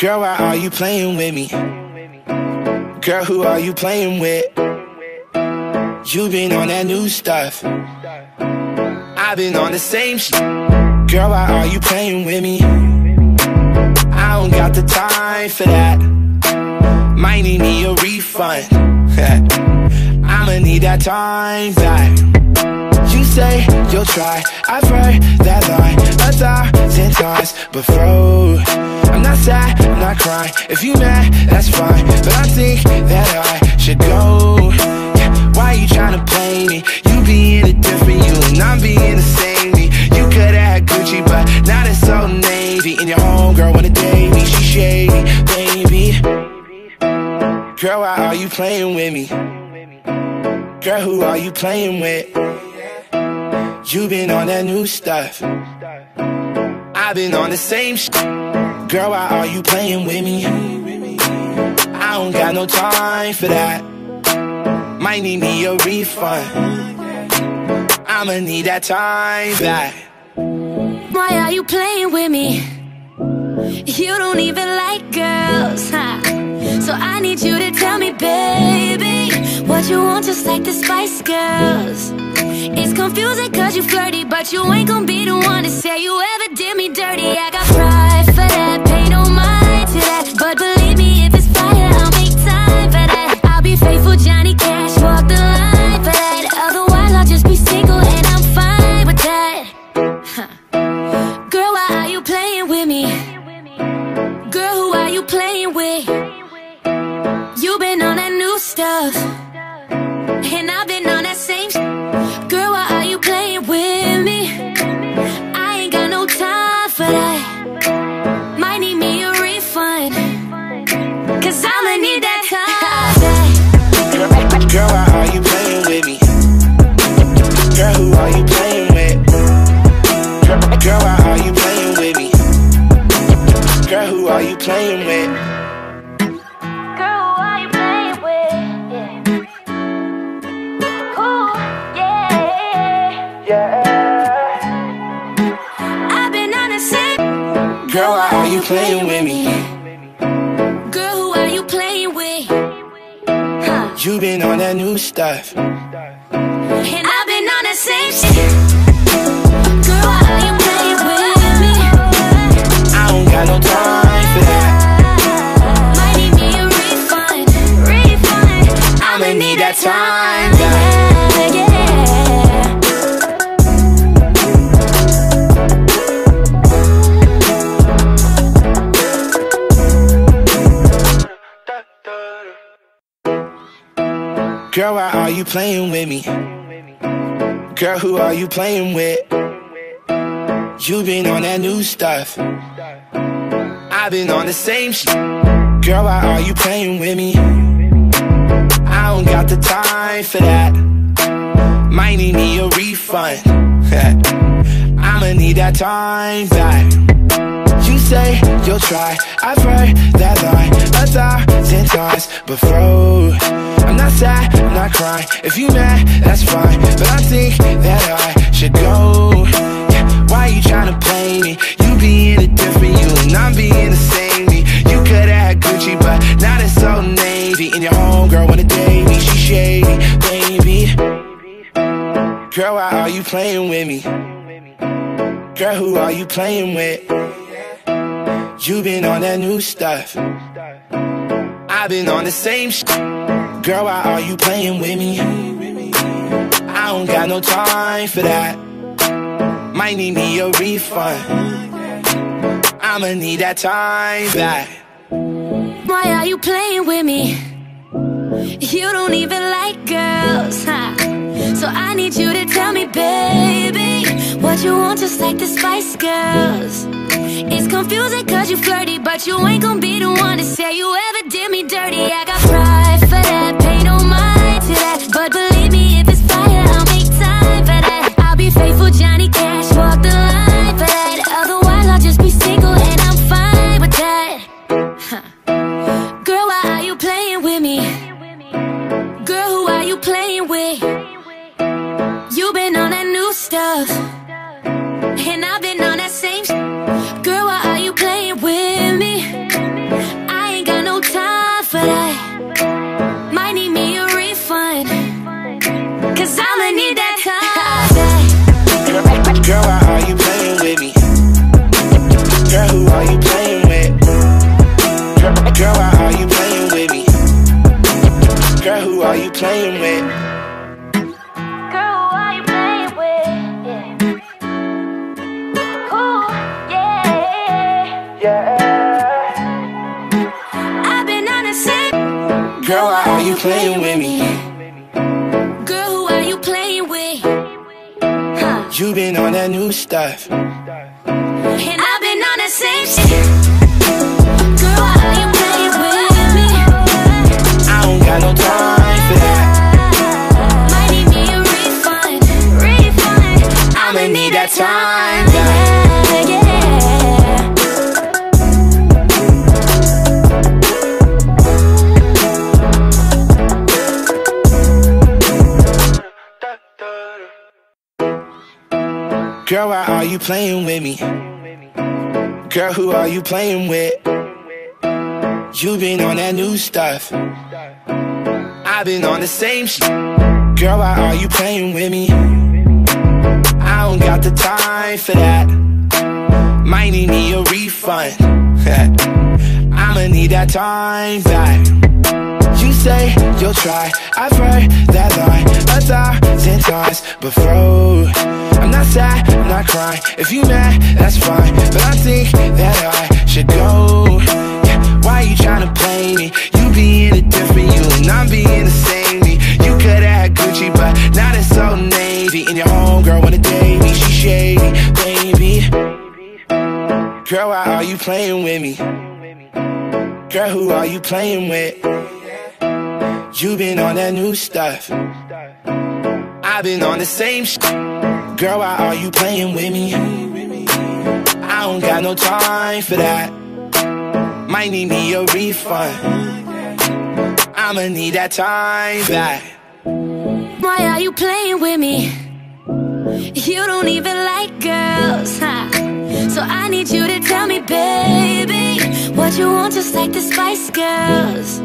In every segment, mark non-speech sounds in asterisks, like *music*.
Girl, why are you playing with me? Girl, who are you playing with? You been on that new stuff. I've been on the same shit. Girl, why are you playing with me? I don't got the time for that. Might need me a refund. *laughs* I'ma need that time back. You say you'll try. I've heard that line a thousand times before. I'm not sad, I'm not crying. If you mad, that's fine. But I think that I should go. Yeah, why you tryna play me? You being a different you and I'm being the same me. You coulda had Gucci, but now it's Old Navy. And your homegirl wanna date me, she shady, baby. Girl, why are you playing with me? Girl, who are you playing with? You been on that new stuff. I've been on the same shit. Girl, why are you playing with me? I don't got no time for that. Might need me a refund. I'ma need that time back. Why are you playing with me? You don't even like girls, huh? So I need you to tell me, baby, what you want just like the Spice Girls. It's confusing cause you flirty, but you ain't gonna be the one to say you ever did me dirty. I got pride for that, pay no mind to that. But believe me, if it's fire, I'll make time for that. I'll be faithful, Johnny Cash, walk the new playing with me? Girl, who are you playing with? Huh. You been on that new stuff. And I've you playing with me? Girl, who are you playing with? You been on that new stuff. I've been on the same shit. Girl, why are you playing with me? I don't got the time for that. Might need me a refund. *laughs* I'ma need that time back. You say you'll try. I've heard that line a thousand times before. I'm not sad, I'm not crying. If you mad, that's fine. But I think that I should go. Yeah, why you tryna play me? You being a different you and I'm being the same me. You coulda had Gucci, but now it's Old Navy. And your homegirl wanna date me, she shady, baby. Girl, why are you playing with me? Girl, who are you playing with? You been on that new stuff. I've been on the same shit. Girl, why are you playing with me? I don't got no time for that. Might need me a refund. I'ma need that time back. Why are you playing with me? You don't even like girls, huh? So I need you to tell me, baby, what you want just like the Spice Girls. It's confusing cause you flirty, but you ain't gonna be the one to say you ever did me dirty. I got pride for that, pay no mind to that. But believe me, if it's fire, I'll make time for that. I'll be faithful, Johnny Cash, Girl, why are you playing with me? Girl, who are you playing with? Huh. You been on that new stuff. And I've been on the same shit. Playing with me? Girl, who are you playing with? You been on that new stuff. I've been on the same shit. Girl, why are you playing with me? I don't got the time for that. Might need me a refund. *laughs* I'ma need that time back. Say you'll try. I've heard that line a thousand times before. I'm not sad, I'm not crying. If you mad, that's fine. But I think that I should go. Yeah, why you tryna play me? You being a different you and I'm being the same me. You coulda had Gucci, but now it's Old Navy. And your homegirl wanna date me, she shady, baby. Girl, why are you playing with me? Girl, who are you playing with? You been on that new stuff. I've been on the same shit. Girl, why are you playing with me? I don't got no time for that. Might need me a refund. I'ma need that time back. Why are you playing with me? You don't even like girls, huh? So I need you to tell me, baby, what you want, just like the Spice Girls.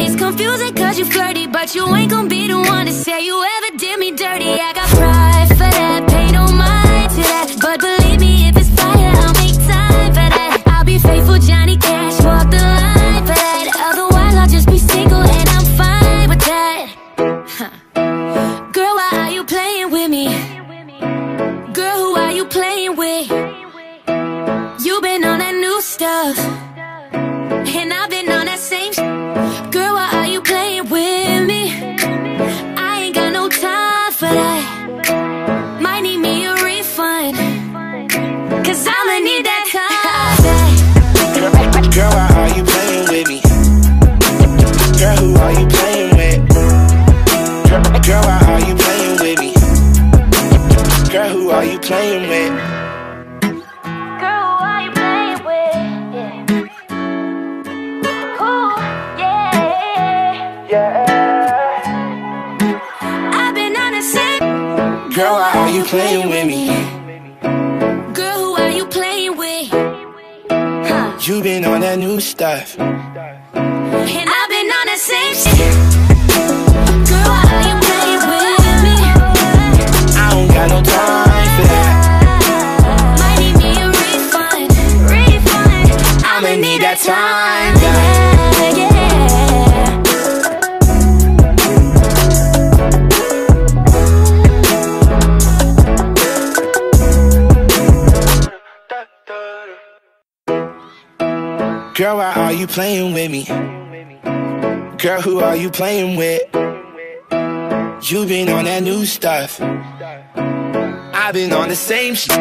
It's confusing cause you flirty, but you ain't gonna be the one to say you ever did me dirty. I got pride for that, pay no mind to that. But the same shit.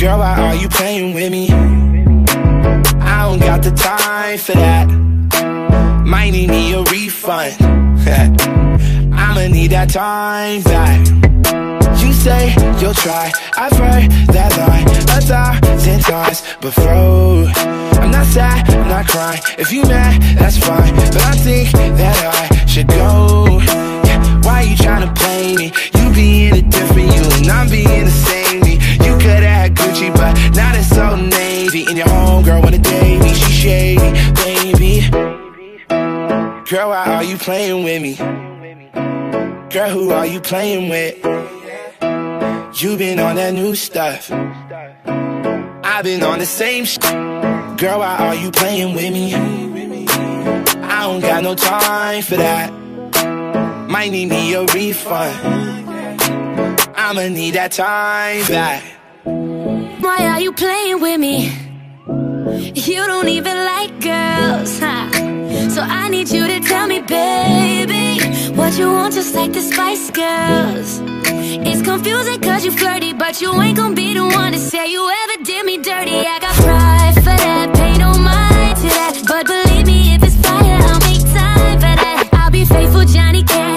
Girl, why are you playing with me? I don't got the time for that. Might need me a refund. *laughs* I'ma need that time back. You say you'll try. I've heard that line a thousand times before. I'm not sad, I'm not crying. If you mad, that's fine. But I think that I should go. Why you tryna play me? You being a different you and I'm being the same me. You coulda had Gucci, but now it's Old Navy. And your homegirl wanna date me, she shady, baby. Girl, why are you playing with me? Girl, who are you playing with? You been on that new stuff. I've been on the same shit. Girl, why are you playing with me? I don't got no time for that. Might need me a refund. I'ma need that time back. Why are you playing with me? You don't even like girls, huh? So I need you to tell me, baby, what you want just like the Spice Girls. It's confusing cause you flirty, but you ain't gonna be the one to say you ever did me dirty. I got pride for that, pay no mind to that. But believe me, if it's fire, I'll make time for that. I'll be faithful, Johnny Cash,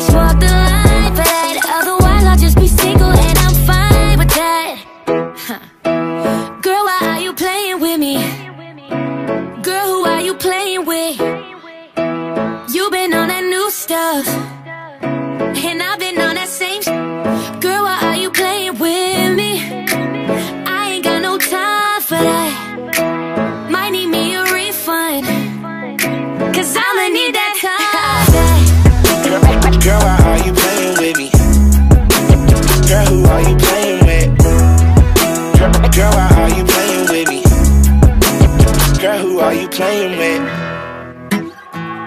Girl, who are you playing with?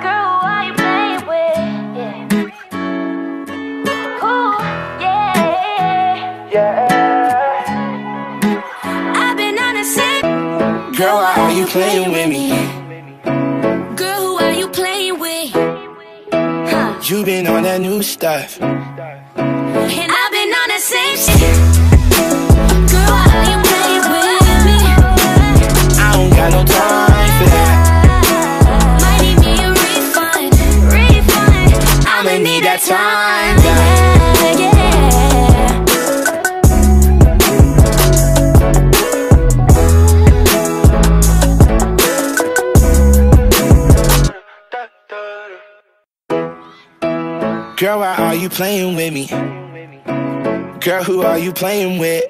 Girl, who are you playing with? Yeah. Ooh, yeah. I've been on the same. Girl, why are you playing with me? Girl, who are you playing with? Huh. You been on that new stuff. And I've been on the same shit. Time. Girl, why are you playing with me? Girl, who are you playing with?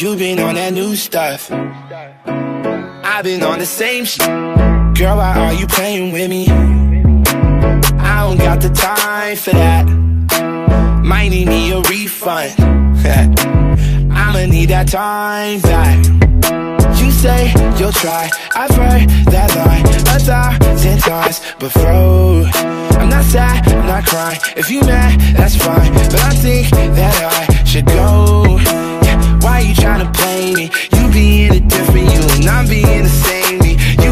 You been on that new stuff. I've been on the same shit. Girl, why are you playing with me? Don't got the time for that. Might need me a refund. *laughs* I'ma need that time back. You say you'll try. I've heard that line a thousand times before. I'm not sad, I'm not crying. If you mad, that's fine. But I think that I should go. Yeah, why you tryna play me? You being a different you, and I'm being the same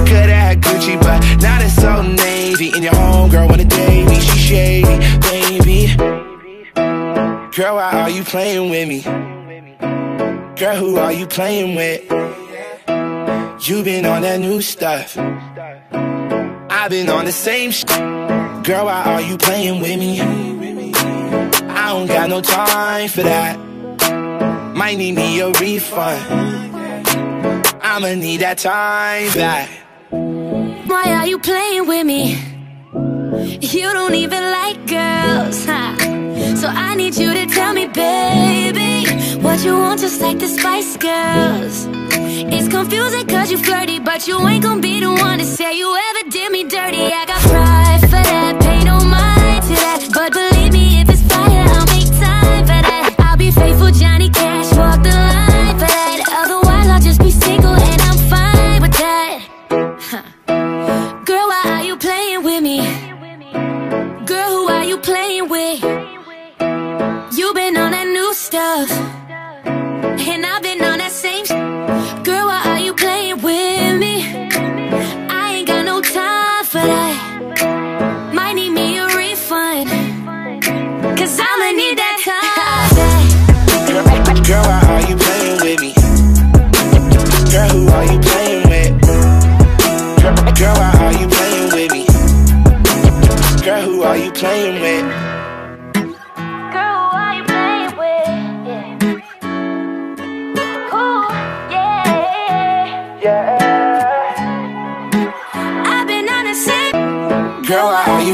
coulda had Gucci, but now it's Old Navy. And your homegirl wanna date me, she shady, baby. Girl, why are you playing with me? Girl, who are you playing with? You been on that new stuff. I've been on the same sh- Girl, why are you playing with me? I don't got no time for that. Might need me a refund. I'ma need that time back. Playing with me? You don't even like girls, huh? So I need you to tell me, baby, what you want just like the Spice Girls. It's confusing cause you flirty, but you ain't gonna be the one to say you ever did me dirty. I got pride for that, pay no mind to that. But believe me, if it's fire, I'll make time for that. I'll be faithful, Johnny Cash,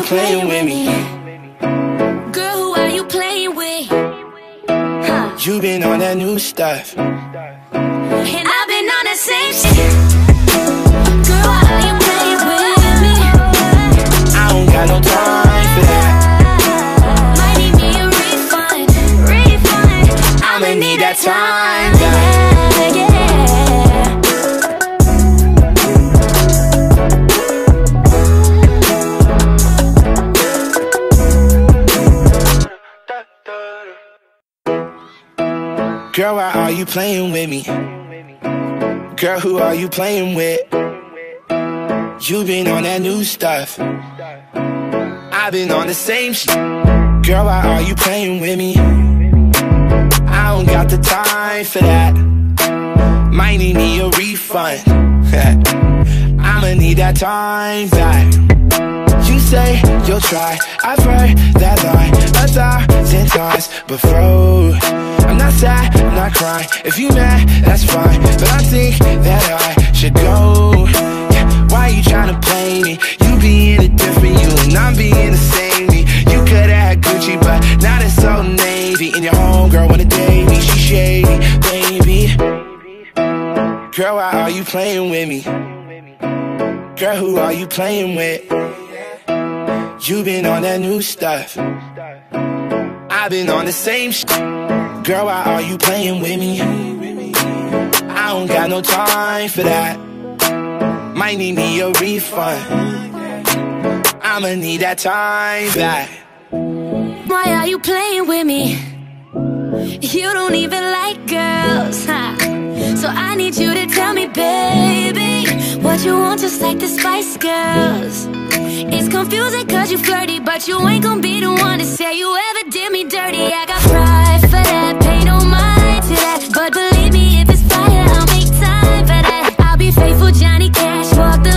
playing with me? Girl, who are you playing with? Huh. You been on that new stuff. And I've been on the same shit. Girl, why are you playing with me? I don't got no time for that. Might need me a refund. Refund. I'ma need that time Girl, why are you playing with me? Girl, who are you playing with? You been on that new stuff. I've been on the same shit. Girl, why are you playing with me? I don't got the time for that. Might need me a refund. *laughs* I'ma need that time back. You say you'll try. I've heard that line a thousand times before. I'm not sad, I'm not crying. If you mad, that's fine. But I think that I should go. Yeah, why you tryna play me? You being a different you and I'm being the same me. You coulda had Gucci, but now it's Old Navy. And your homegirl wanna date me, she shady, baby. Girl, why are you playing with me? Girl, who are you playing with? You been on that new stuff. I've been on the same sh. Girl, why are you playing with me? I don't got no time for that. Might need me a refund. I'ma need that time back. Why are you playing with me? You don't even like girls, huh? So I need you to tell me, baby, what you want just like the Spice Girls. It's confusing cause you flirty, but you ain't gonna be the one to say you ever did me dirty. I got pride for that, pay no mind to that. But believe me, if it's fire, I'll make time for that. I'll be faithful, Johnny Cash, walk the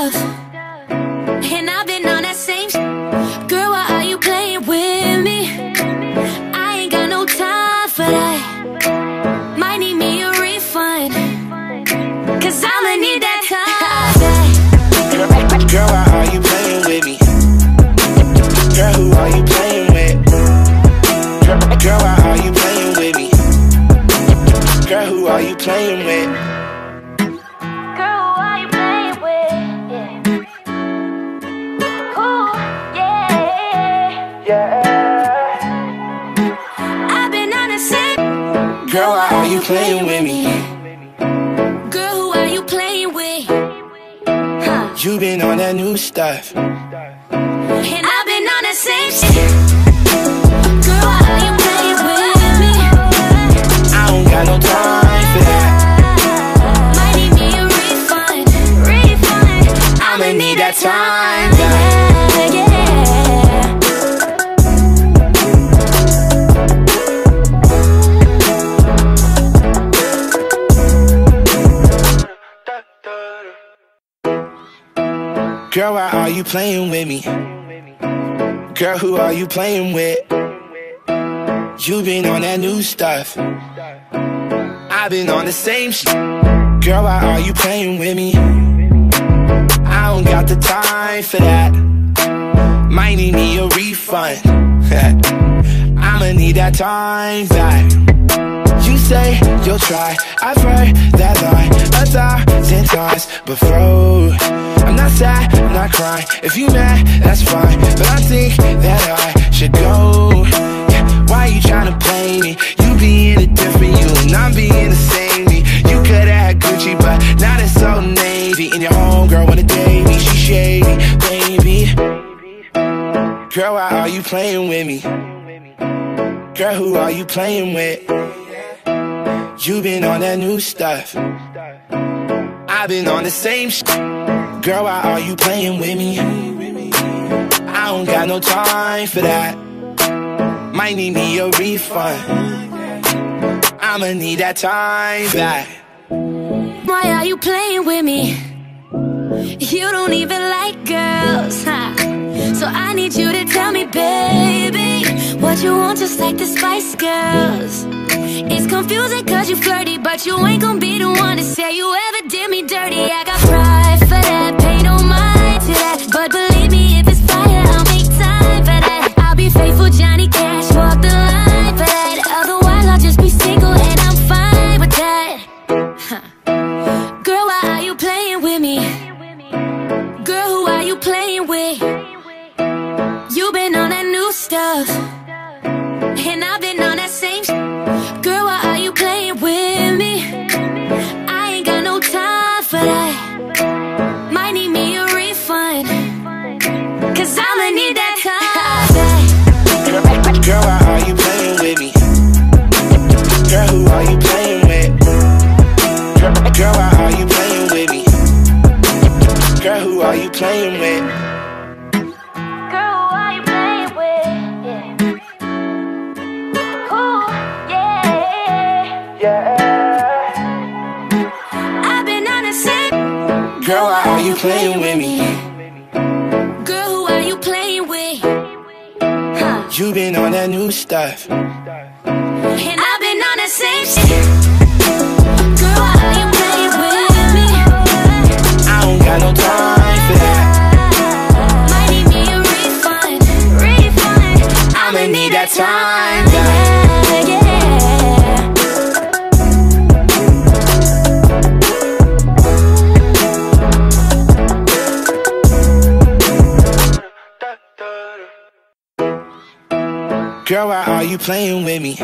new You been on that new stuff. And I've been on the same shit. Girl, why are you playing with me? I don't got no time for that. Might need me a refund. Refund. I'ma need that time you playing with me? Girl, who are you playing with? You been on that new stuff. I've been on the same shit. Girl, why are you playing with me? I don't got the time for that. Might need me a refund. *laughs* I'ma need that time back. You say you'll try. I've heard that line a thousand times before. I'm not sad, I'm not crying. If you mad, that's fine. But I think that I should go. Yeah, why you tryna play me? You being a different you and I'm being the same me. You coulda had Gucci, but now it's Old Navy. And your homegirl wanna date me, she shady, baby. Girl, why are you playing with me? Girl, who are you playing with? You been on that new stuff. I've been on the same sh. Girl, why are you playing with me? I don't got no time for that. Might need me a refund. I'ma need that time back. Why are you playing with me? You don't even like girls, huh? So I need you to tell me, baby, what you want just like the Spice Girls. It's confusing cause you flirty, but you ain't gonna be the one to say you ever did me dirty. I got pride for that, pay no mind to that. But believe me, if it's fire, I'll make time for that. I'll be faithful, Johnny Cash, playing with me? Girl, who are you playing with? Huh. You been on that new stuff. And I've been on the same shit. Girl, why are you playing with me? I don't got no time you playing with me?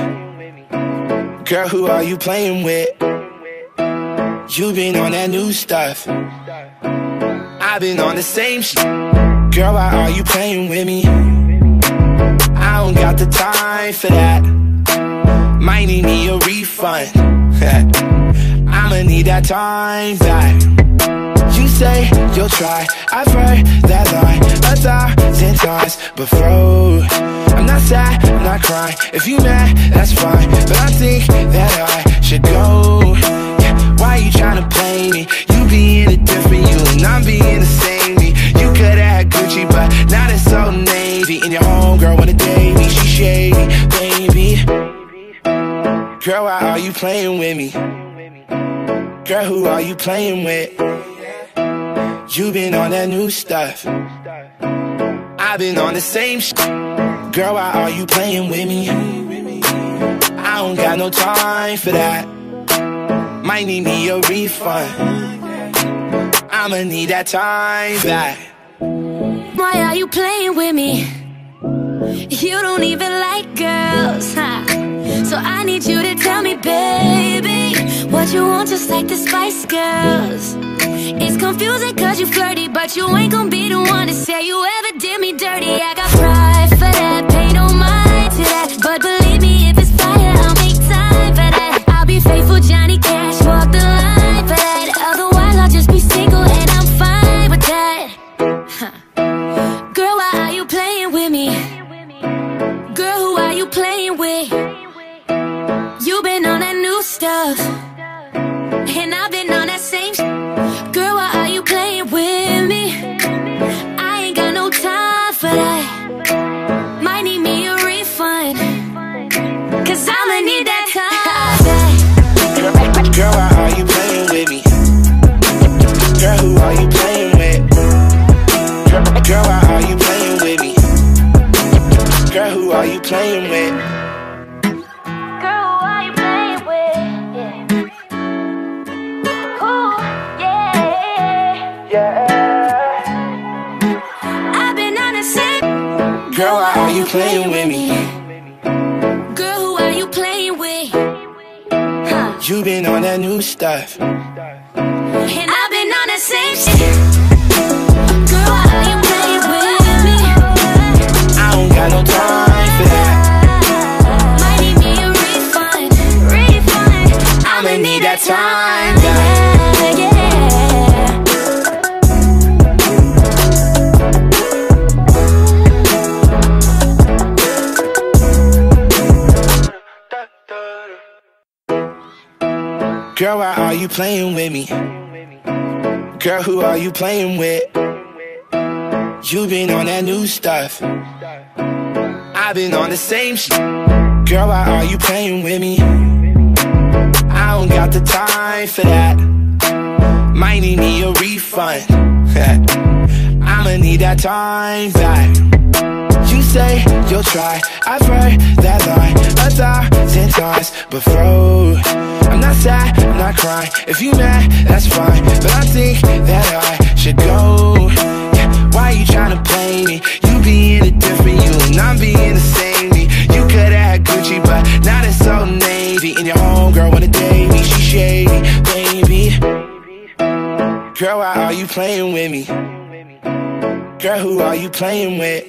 Girl, who are you playing with? You been on that new stuff. I've been on the same shit. Girl, why are you playing with me? I don't got the time for that. Might need me a refund. *laughs* I'ma need that time back. Say you'll try. I've heard that line a thousand times before. I'm not sad, I'm not crying. If you mad, that's fine. But I think that I should go. Yeah, why you tryna play me? You being a different you and I'm being the same me. You coulda had Gucci, but now it's Old Navy. And your homegirl wanna date me, she shady, baby. Girl, why are you playing with me? Girl, who are you playing with? You been on that new stuff. I've been on the same shit. Girl, why are you playing with me? I don't got no time for that. Might need me a refund. I'ma need that time back. Why are you playing with me? You don't even like girls, huh? So I need you to tell me, baby, what you want, just like the Spice Girls. It's confusing cause you flirty, but you ain't gonna be the one to say you ever did me dirty. I got pride for that, pay no mind to that. But believe me, if it's fire, I'll make time for that. I'll be faithful, Johnny Cash, walk the line the same shit. Girl, why are you playing with me? I don't got the time for that. Might need me a refund. *laughs* I'ma need that time back. You say you'll try. I've heard that line a thousand times before. I'm not sad, I'm not crying. If you mad, that's fine. But I think that I should go. Why you tryna play me? You being a different you and I'm being the same me. You coulda had Gucci, but now it's Old Navy. And your homegirl wanna date me, she shady, baby. Girl, why are you playing with me? Girl, who are you playing with?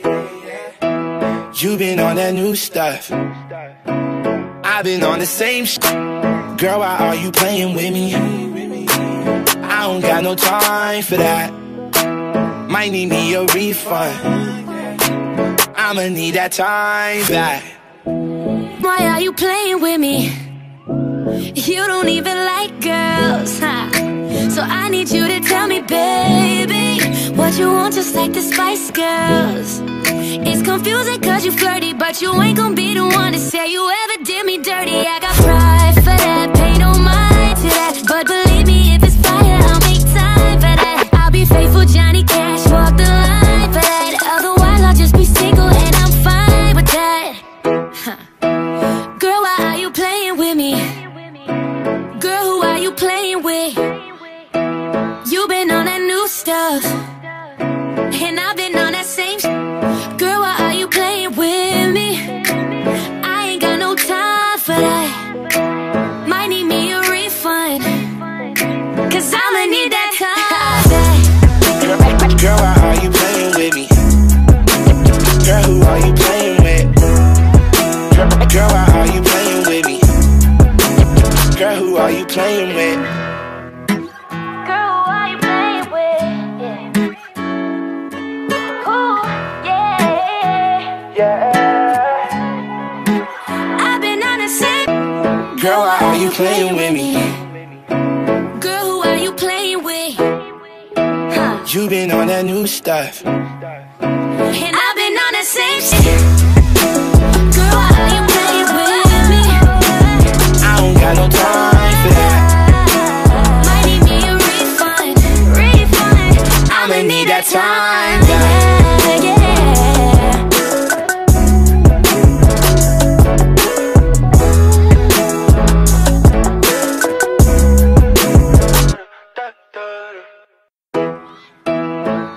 You been on that new stuff. I've been on the same shit. Girl, why are you playing with me? I don't got no time for that. Might need me a refund. I'ma need that time back. Why are you playing with me? You don't even like girls, huh? So I need you to tell me, baby, what you want just like the Spice Girls. It's confusing cause you flirty, but you ain't gonna be the one to say you ever did me dirty. I got pride for that, pay no mind to that. But believe me, if it's fire, I'll make time for that. I'll be faithful, Johnny Cash, Girl, who are you playing with? Girl, who are you playing with? Ooh, yeah. I've been on the same. Girl, why are you playing with me? Girl, who are you playing with? Huh. You been on that new stuff. And I've been on the same shit. Got no time for that. Might need me a refund, refund. I'ma need that time back. Yeah, yeah.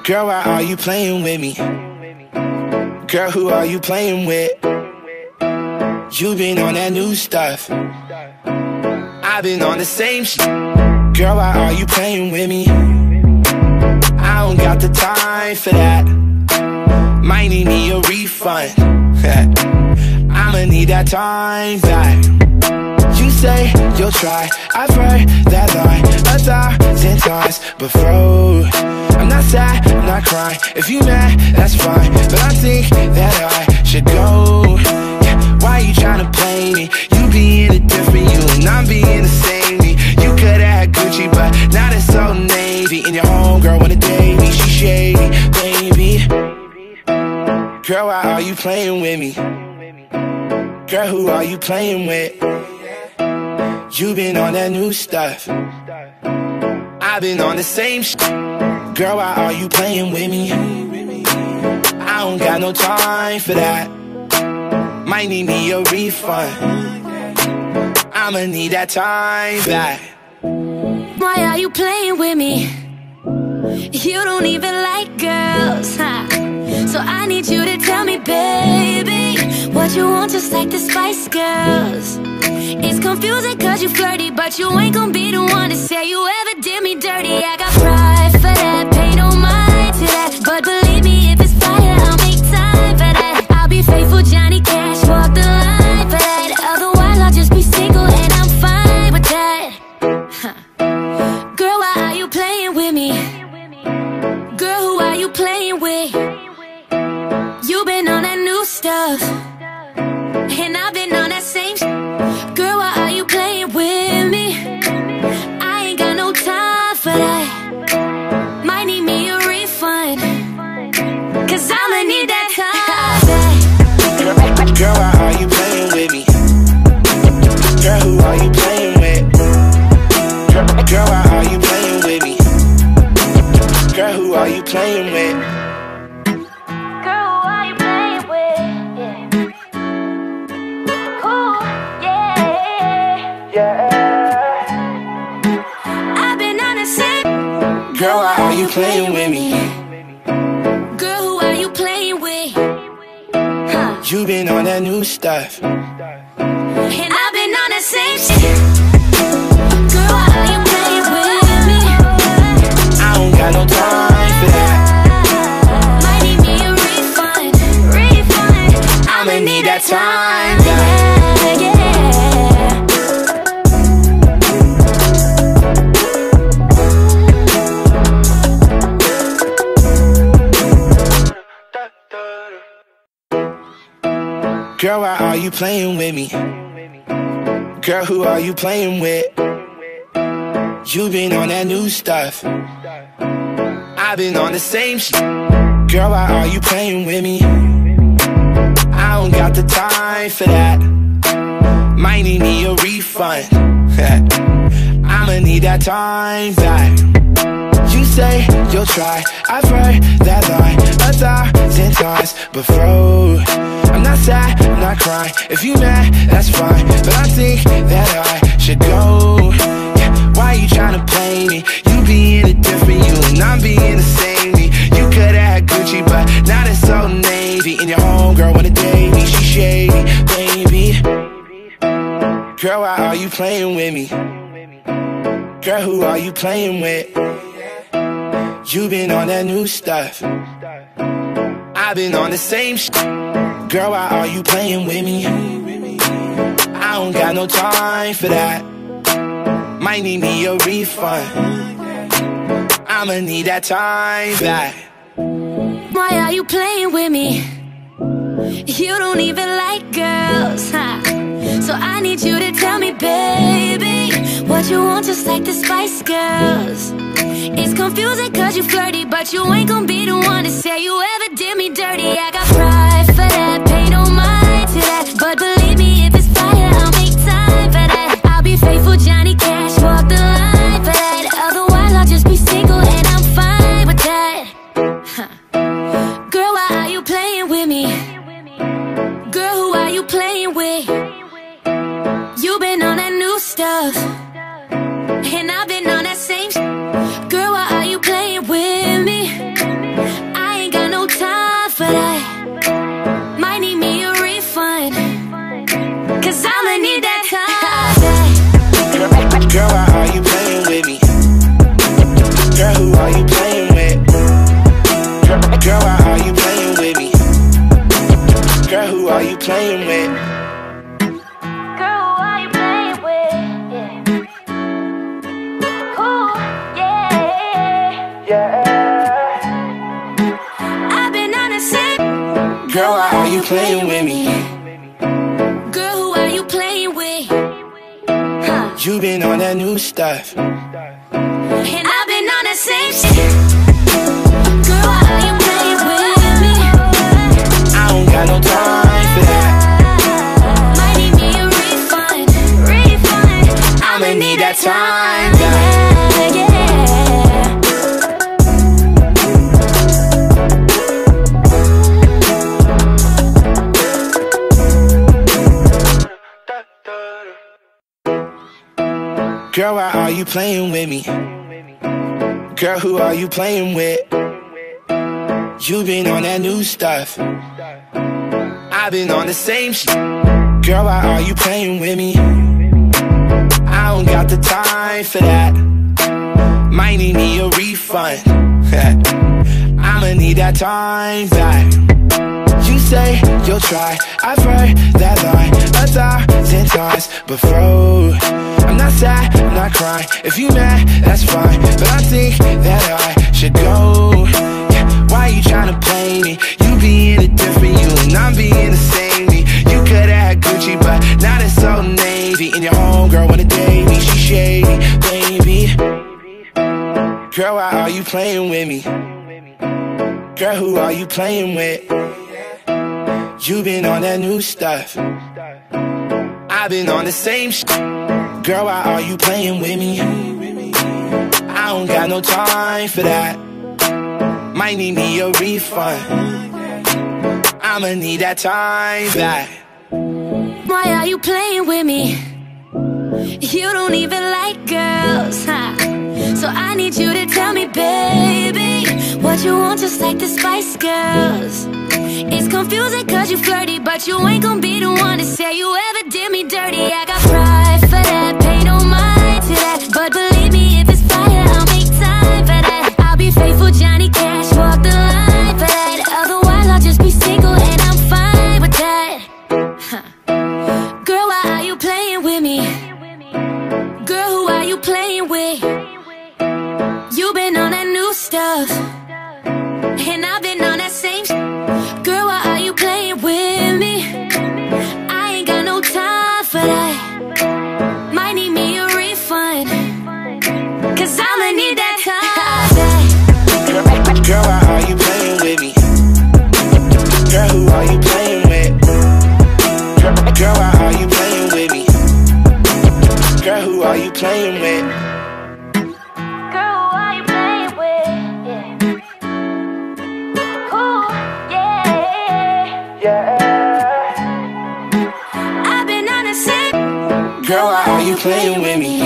Girl, why are you playing with me? Girl, who are you playing with? You been on that new stuff. I've been on the same shit. Girl, why are you playing with me? I don't got the time for that. Might need me a refund. *laughs* I'ma need that time back. You say you'll try. I've heard that line a thousand times before. I'm not sad, I'm not crying. If you mad, that's fine. But I think that I should go. Yeah, why you tryna play me? You being different you and I'm being the same me. You coulda had Gucci, but now it's Old Navy. And your homegirl wanna date me, she shady, baby. Girl, why are you playing with me? Girl, who are you playing with? You been on that new stuff. I've been on the same sh- Girl, why are you playing with me? I don't got no time for that. Might need me a refund. I'ma need that time back. Why are you playing with me? You don't even like girls, huh? So I need you to tell me, baby, what you want just like the Spice Girls. It's confusing cause you flirty, but you ain't gonna be the one to say you ever did me dirty. I got pride for that, pay You been on that new stuff. I've been on the same shit. Girl, why are you playing with me? I don't got the time for that. Might need me a refund. *laughs* I'ma need that time back. You say you'll try. I've heard that line a thousand times before. I'm not sad, I'm not crying. If you mad, that's fine. But I think that I should go. Why you tryna play me? You being a different you and I'm being the same me. You could've had Gucci, but now it's Old Navy. And your homegirl wanna date me, she shady, baby. Girl, why are you playing with me? Girl, who are you playing with? You been on that new stuff. I've been on the same sh. Girl, why are you playing with me? I don't got no time for that. Might need me a refund. I'ma need that time back. Why are you playing with me? You don't even like girls, huh? So I need you to tell me, baby, what you want just like the Spice Girls. It's confusing cause you flirty, but you ain't gonna be the one to say you ever did me dirty. I got pride for that, pay no mind to that. But believe me, Johnny Cash, walk the line. Otherwise, I'll just be single and I'm fine with that. Girl, why are you playing with me? Girl, who are you playing with? You been on that new stuff, and I've been on that same. Girl, why are you playing with me? I ain't got no time for that. Might need me a refund, cause I'ma need that playing with me? Girl, who are you playing with? Huh. You been on that new stuff. And I've been on the same shit. Girl, why are you playing with me? I don't got no time for that. Might need me a refund. Refund. I'ma need that time you playing with me? Girl, who are you playing with? You been on that new stuff. I've been on the same sh. Girl, why are you playing with me? I don't got the time for that. Might need me a refund. *laughs* I'ma need that time back. You say you'll try. I've heard that line a thousand times before. I'm not sad, I'm not crying. If you mad, that's fine. But I think that I should go. Yeah, why you tryna play me? You being a different you and I'm being the same me. You could've had Gucci, but now it's Old Navy. And your homegirl wanna date me, she shady, baby. Girl, why are you playing with me? Girl, who are you playing with? You been on that new stuff. I've been on the same sh. Girl, why are you playing with me? I don't got no time for that. Might need me a refund. I'ma need that time back. Why are you playing with me? You don't even like girls, huh? So I need you to tell me, baby, what you want just like the Spice Girls. It's confusing cause you flirty, but you ain't gonna be the one to say you ever did me dirty. I got pride for that, pay no mind to that. But believe me, if it's fire, I'll make time for that. I'll be faithful, Johnny Cash, playing with me?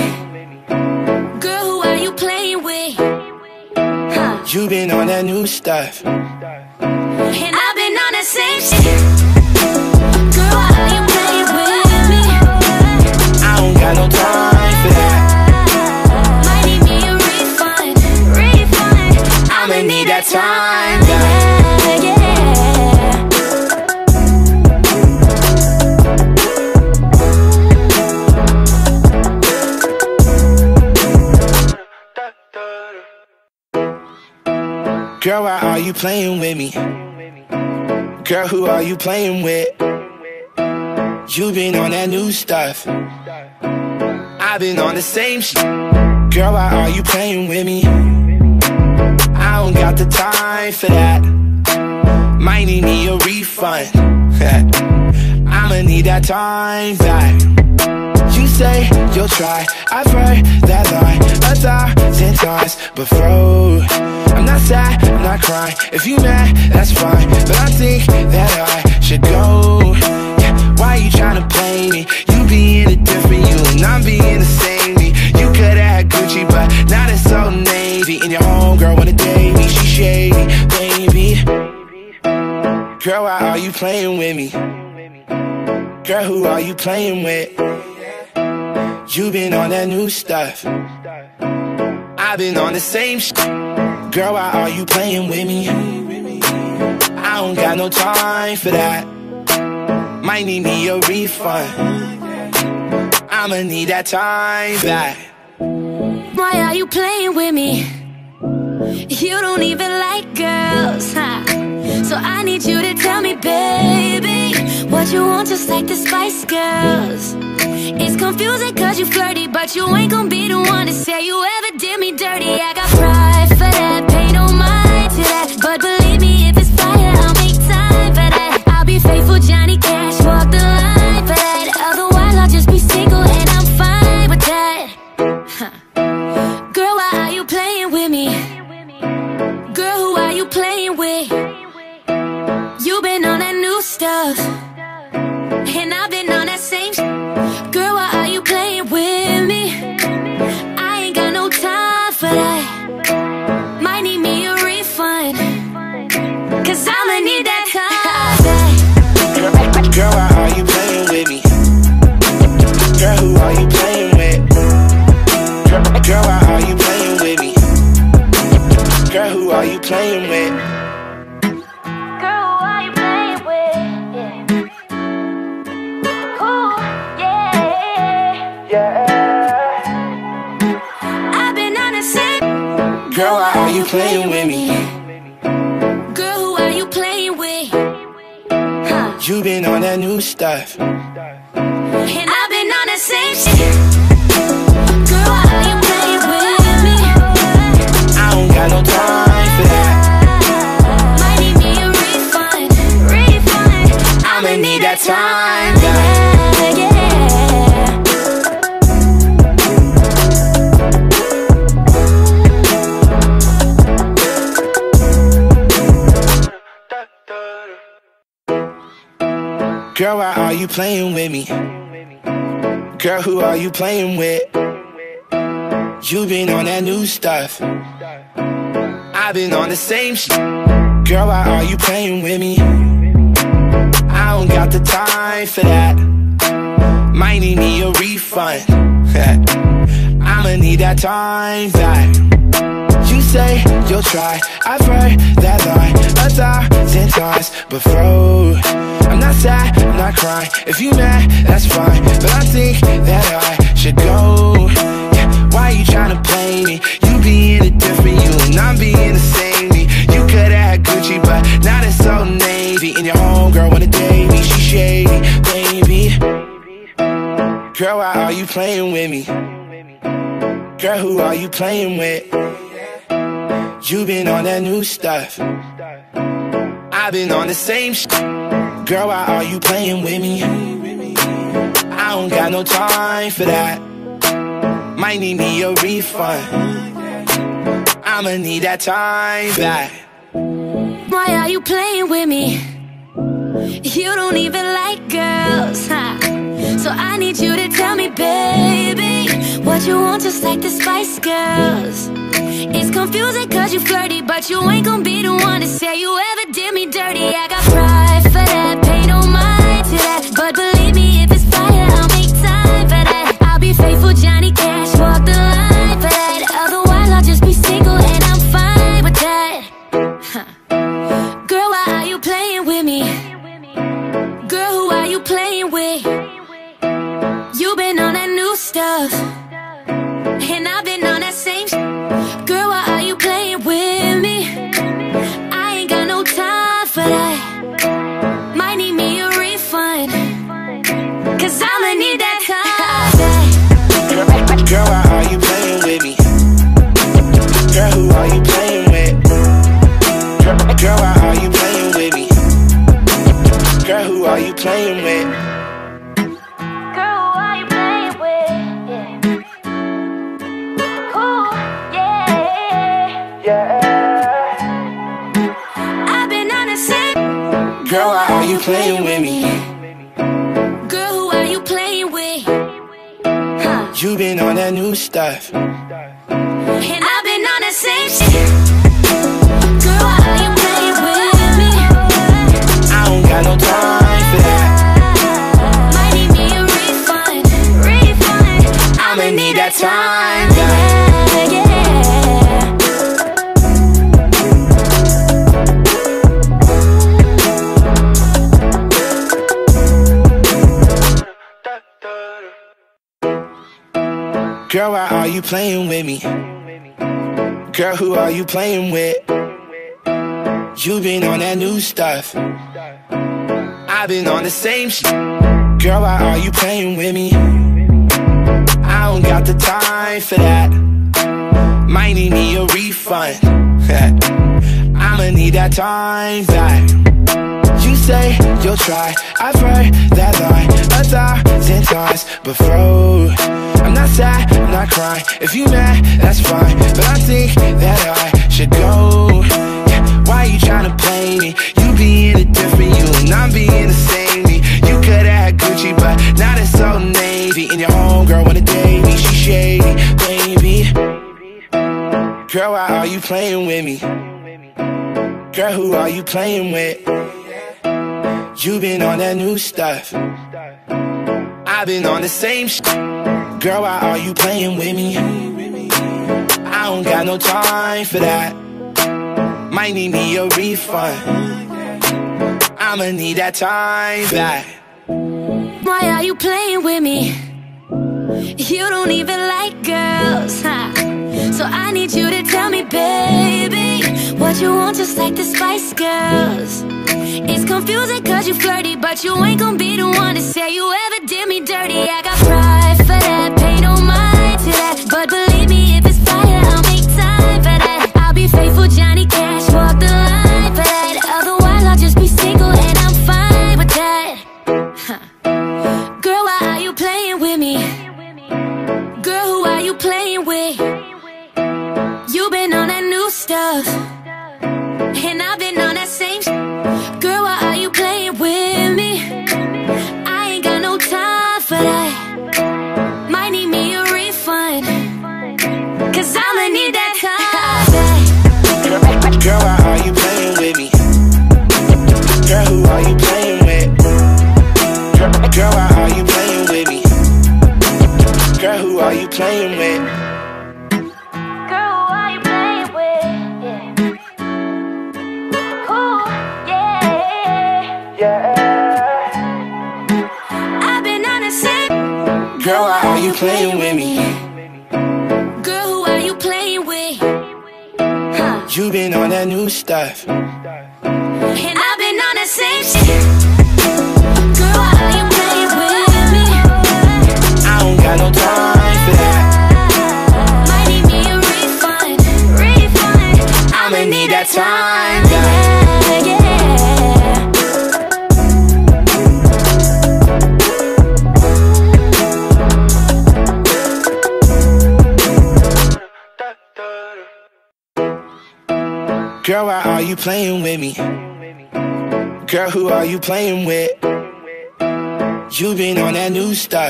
Girl, who are you playing with? Huh. You been on that new stuff. And I've been on the same shit. Girl, why are you playing with me? I don't got no time for that. Might need me a refund. Refund. I'ma need that time back. Girl, why are you playing with me? Girl, who are you playing with? You been on that new stuff. I've been on the same shit. Girl, why are you playing with me? I don't got the time for that. Might need me a refund. *laughs* I'ma need that time back. Say you'll try. I've heard that line a thousand times before. I'm not sad, I'm not crying. If you mad, that's fine. But I think that I should go. Yeah, why you tryna play me? You being a different you and I'm being the same me. You coulda had Gucci, but now it's Old Navy. And your homegirl wanna date me, she shady, baby. Girl, why are you playing with me? Girl, who are you playing with? You been on that new stuff. I've been on the same shit. Girl, why are you playing with me? I don't got no time for that. Might need me a refund. I'ma need that time back. Why are you playing with me? You don't even like girls, huh? So I need you to tell me, baby, what you want just like the Spice Girls. It's confusing cause you flirty, but you ain't gonna be the one to say you ever did me dirty. I got pride for that, Playing with? You been on that new stuff. I've been on the same shit. Girl, why are you playing with me? I don't got the time for that. Might need me a refund. *laughs* I'ma need that time back. You say you'll try. I've heard that line a thousand times before. I'm not sad, I'm not crying. If you mad, that's fine. But I think that I should go. Yeah, why you tryna play me? You being a different you and I'm being the same me. You coulda had Gucci, but now it's Old Navy. And your homegirl wanna date me, she shady, baby. Girl, why are you playing with me? Girl, who are you playing with? You been on that new stuff. I've been on the same sh- Girl, why are you playing with me? I don't got no time for that. Might need me a refund. I'ma need that time back. Why are you playing with me? You don't even like girls, huh? So I need you to tell me, baby, what you want just like the Spice Girls. It's confusing cause you flirty, but you ain't gonna be the one to say you ever did me dirty. I got pride for that, pay no mind to that. But believe me, if it's fire, I'll make time for that. I'll be faithful, Johnny Cash, Girl, who are you playing with? Girl, who are you playing with? Yeah. Ooh, yeah. I've been on the same. Girl, why are you playing with me? Girl, who are you playing with? Huh. You've been on that new stuff. And I've been on the same shit. Got no time for that. Might need me a refund. Refund. I'ma need that time back. Yeah, yeah. Girl, why are you playing with me? Girl, who are you playing with? You been on that new stuff. I've been on the same shit. Girl, why are you playing with me? I don't got the time for that. Might need me a refund. *laughs* I'ma need that time back. You say you'll try. I've heard that line a thousand times before. I'm not sad, I'm not crying. If you mad, that's fine. But I think that I should go. Yeah, Why you tryna play me? You being and I'm being the same me. You coulda had Gucci, but now it's Old Navy. And your homegirl wanna date me, she shady, baby. Girl, why are you playing with me? Girl, who are you playing with? You been on that new stuff. I've been on the same sh- Girl, why are you playing with me? I don't got no time for that. Might need me a refund. I'ma need that time back. Why are you playing with me? You don't even like girls, huh? So I need you to tell me, baby, what you want just like the Spice Girls. It's confusing cause you flirty, but you ain't gonna be the one to say you ever did me dirty. I got pride for that,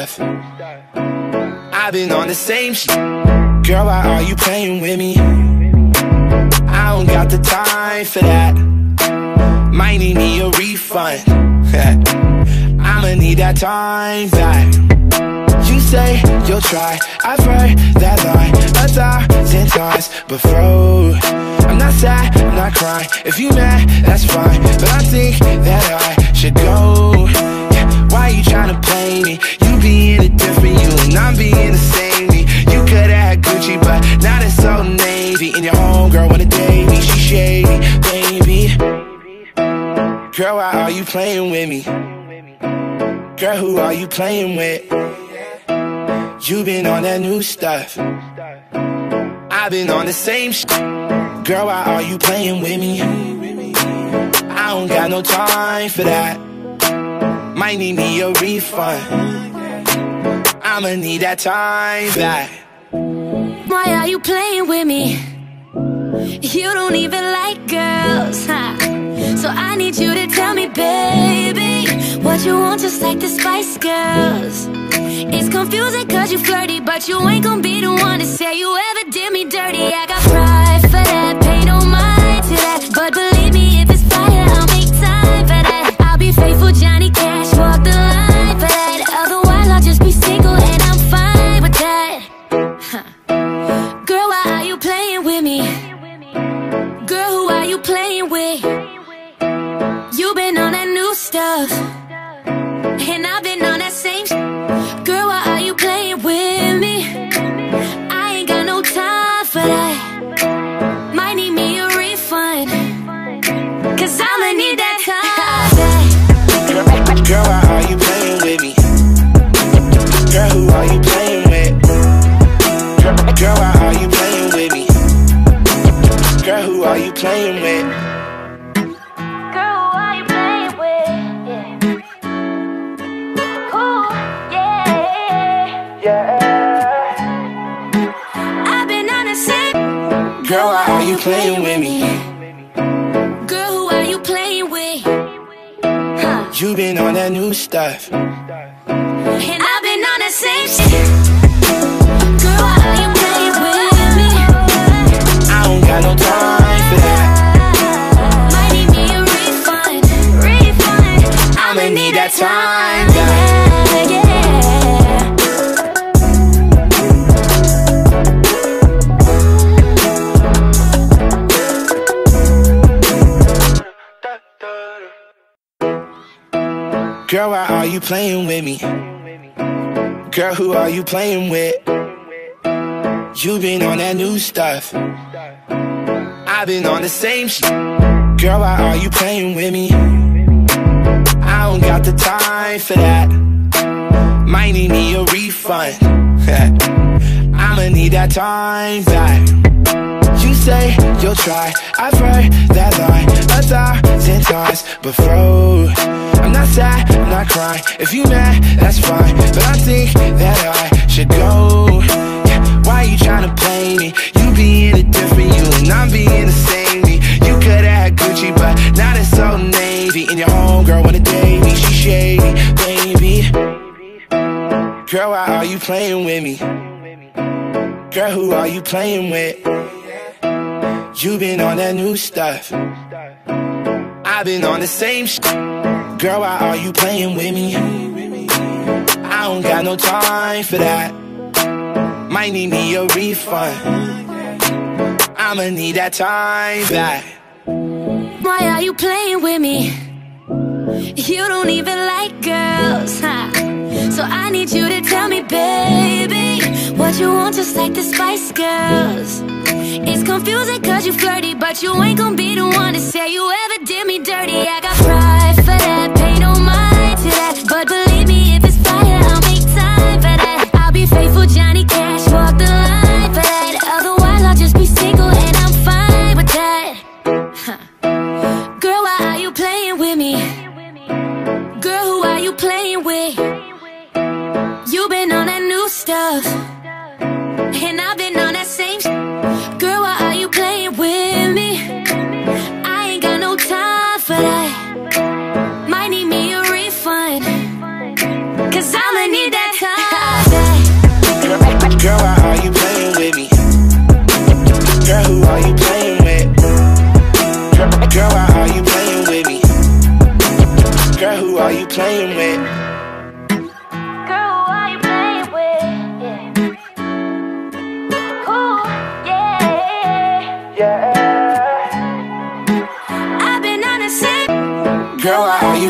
stuff. I've been on the same shit. Girl, why are you playing with me? I don't got the time for that. Might need me a refund. *laughs* I'ma need that time back. You say you'll try. I've heard that line a thousand times before. I'm not sad, I'm not crying. If you mad, that's fine. But I think that I should go. Yeah, why you tryna play me? You being a different you and I'm being the same me. You coulda had Gucci, but now it's Old Navy. And your homegirl wanna date me, she shady, baby. Girl, why are you playing with me? Girl, who are you playing with? You been on that new stuff. I've been on the same sh. Girl, why are you playing with me? I don't got no time for that. Might need me a refund. I'ma need that time back. Why are you playing with me? You don't even like girls, huh? So I need you to tell me, baby, what you want just like the Spice Girls. It's confusing cause you flirty, but you ain't gonna be the one to say you ever did me dirty. I got pride for that, pay no mind to that. But believe me, if it's fire, I'll make time for that. I'll be faithful, Johnny Cash, walk the are you playing with? You been on that new stuff. I've been on the same sh. Girl, why are you playing with me? I don't got the time for that. Might need me a refund. *laughs* I'ma need that time back. You say you'll try. I've heard that line a thousand times before. I'm not sad, I'm not crying. If you mad, that's fine. But I think that I should go. Yeah, why you tryna play me? You being a different you and I'm being the same me. You coulda had Gucci, but now it's Old Navy. And your homegirl wanna date me, she shady, baby. Girl, why are you playing with me? Girl, who are you playing with? You been on that new stuff. I've been on the same sh. Girl, why are you playing with me? I don't got no time for that. Might need me a refund. I'ma need that time back. Why are you playing with me? You don't even like girls, huh? So I need you to tell me, baby, what you want just like the Spice Girls. It's confusing cause you flirty, but you ain't gonna be the one to say you ever did me dirty. I got pride for that,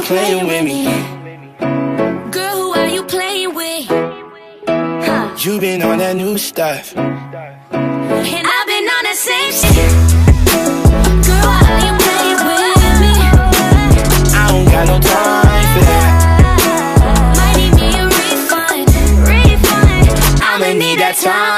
you playing with me? Girl, who are you playing with? Huh. You been on that new stuff. And I've been on the same shit. Girl, why are you playing with me? I don't got no time for that. Might need me a refund. Refund. I'ma need that time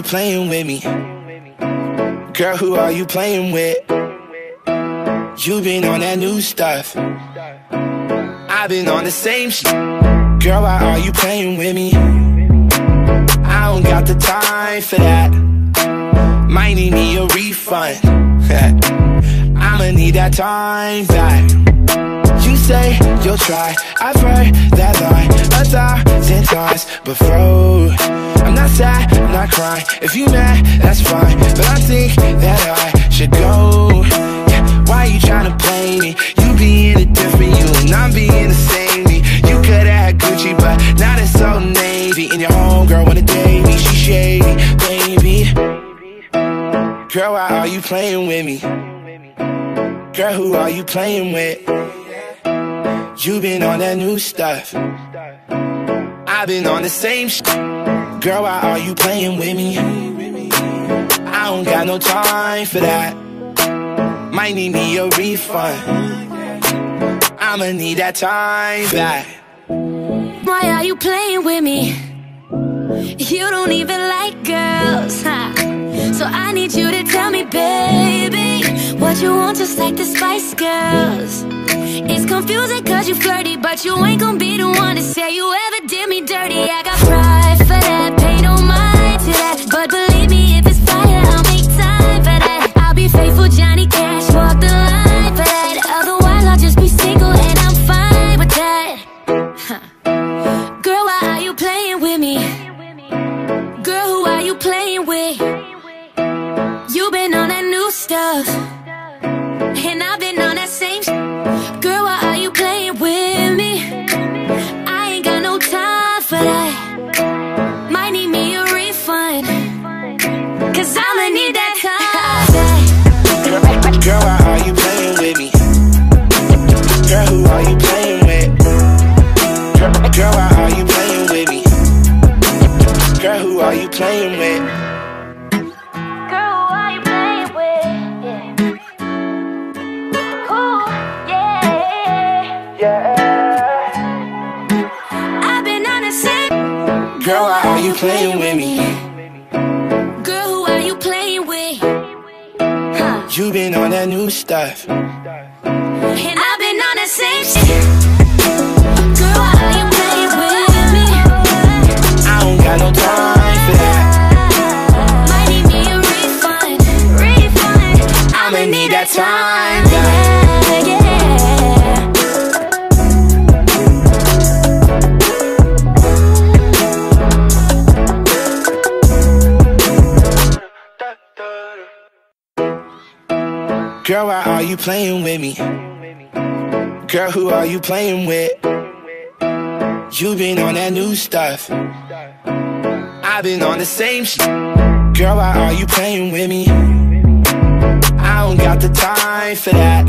you playing with me? Girl, who are you playing with? You been on that new stuff. I've been on the same shit. Girl, why are you playing with me? I don't got the time for that. Might need me a refund. *laughs* I'ma need that time back. Say you'll try. I've heard that line a thousand times before. I'm not sad, I'm not crying. If you mad, that's fine. But I think that I should go. Yeah, why you tryna play me? You being a different you and I'm being the same me. You coulda had Gucci, but now it's Old Navy. And your homegirl wanna date me, she shady, baby. Girl, why are you playing with me? Girl, who are you playing with? You been on that new stuff. I've been on the same sh. Girl, why are you playing with me? I don't got no time for that. Might need me a refund. I'ma need that time back. Why are you playing with me? You don't even like girls, huh? So I need you to tell me, baby, what you want just like the Spice Girls. It's confusing cause you flirty, but you ain't gonna be the one to say you ever did me dirty. I got pride for that, playing with? Playing with? Girl, who are you playing with? Yeah. Ooh, yeah. I've been on the same. Girl, why are you playing with me? Girl, who are you playing with? Huh. You been on that new stuff. And I've been on the same shit. Playing with me? Girl, who are you playing with? You been on that new stuff. I've been on the same shit. Girl, why are you playing with me? I don't got the time for that.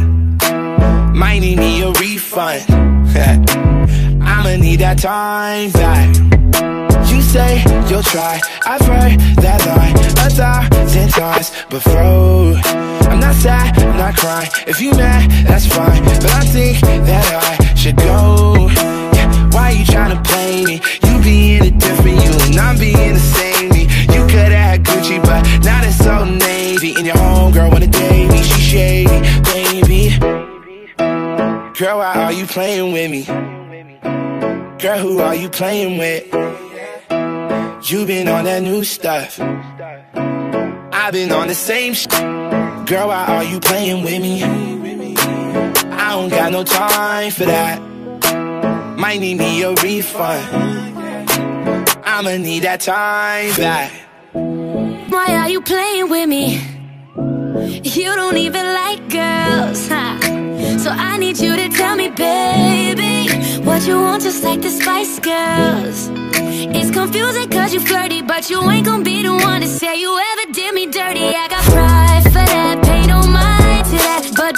Might need me a refund. *laughs* I'ma need that time back. Say you'll try. I've heard that line a thousand times before. I'm not sad, I'm not crying. If you mad, that's fine. But I think that I should go. Yeah, why you tryna play me? You being a different you and I'm being the same me. You coulda had Gucci, but now it's Old Navy. And your homegirl wanna date me, she shady, baby. Girl, why are you playing with me? Girl, who are you playing with? You been on that new stuff. I've been on the same sh. Girl, why are you playing with me? I don't got no time for that. Might need me a refund. I'ma need that time back. Why are you playing with me? You don't even like girls, huh? So I need you to tell me, baby What you want just like the Spice Girls. It's confusing cause you flirty But you ain't gonna be the one to say you ever did me dirty. I got pride for that, pay no mind to that But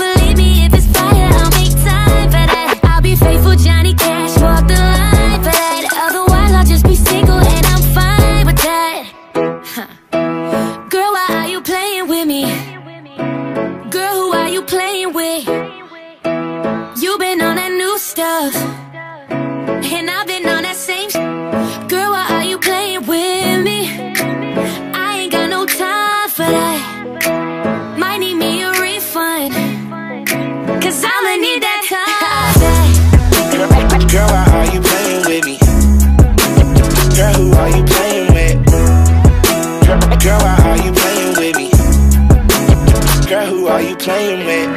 are you playing with?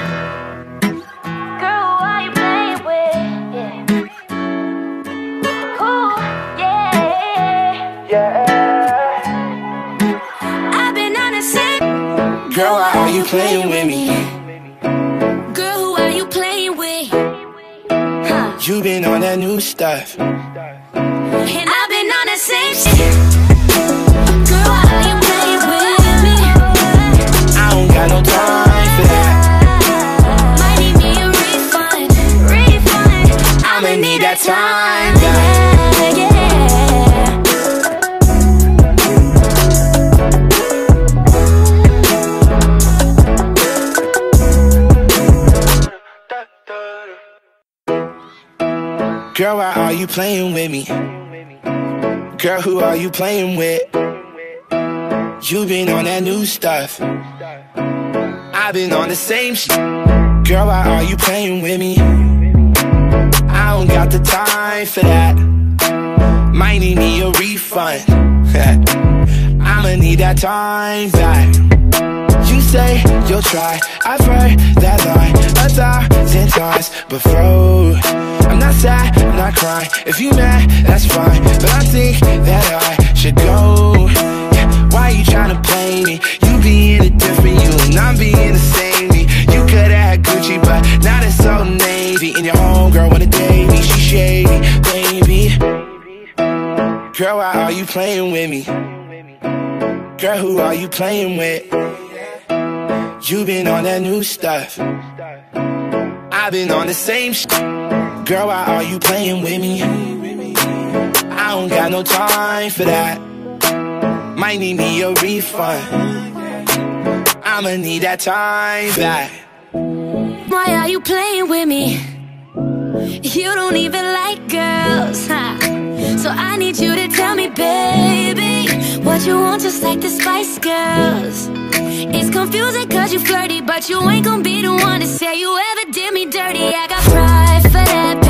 Girl, who are you playing with? Yeah. Ooh, yeah. I've been on the same Girl, why are you playing with me? Girl, who are you playing with? Huh. You've been on that new stuff. And I've been on the same shit. Time. Yeah. Girl, why are you playing with me? Girl, who are you playing with? You've been on that new stuff. I've been on the same shit. Girl, why are you playing with me? Don't got the time for that. Might need me a refund. *laughs* I'ma need that time back. You say you'll try. I've heard that line a thousand times before. I'm not sad, I'm not crying. If you mad, that's fine. But I think that I should go. Why you tryna play me? You being a different you and I'm being the same me. You coulda had Gucci, but now it's so navy. And your homegirl wanna date me, she shady, baby. Girl, why are you playing with me? Girl, who are you playing with? You been on that new stuff. I've been on the same sh- Girl, why are you playing with me? I don't got no time for that. Might need me a refund. I'ma need that time back. Why are you playing with me? You don't even like girls, huh? So I need you to tell me, baby, what you want just like the Spice Girls. It's confusing cause you flirty, but you ain't gonna be the one to say you ever did me dirty. I got pride for that,